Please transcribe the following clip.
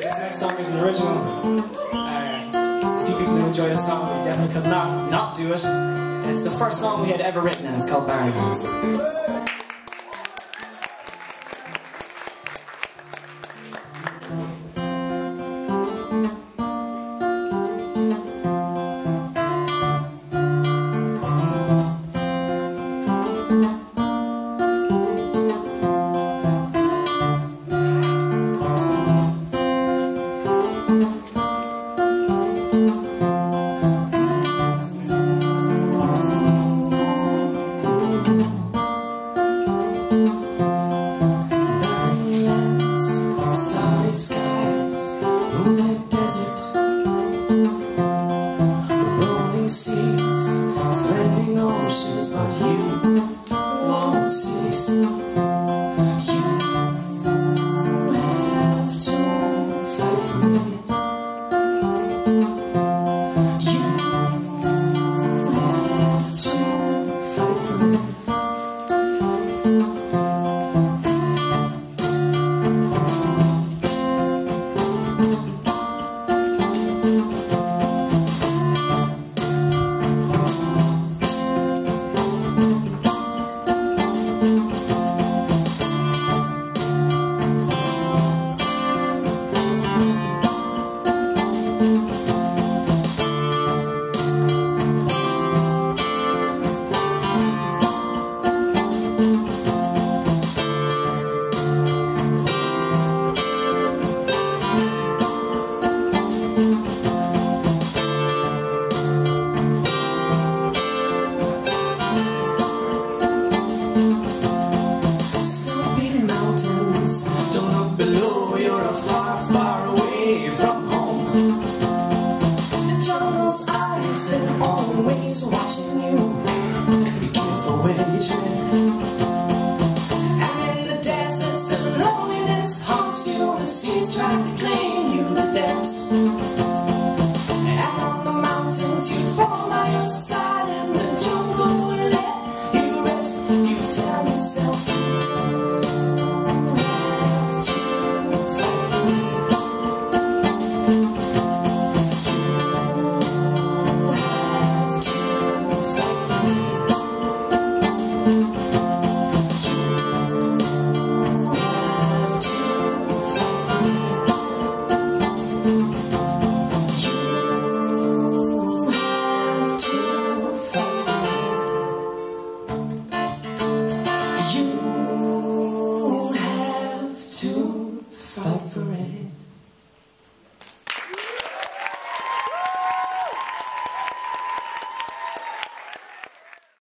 So this next song is an original. Uh, if you people who enjoy the song, we definitely could not not do it. And it's the first song we had ever written, and it's called Barren Lands. You have to fight for me. from home. in The jungle's eyes, they're always watching you. Be careful where you tread. And in the deserts, the loneliness haunts you. The seas try to claim you the depths. And on the mountains, you fall by your side. And the jungle will let you rest. You tell yourself.